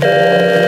Música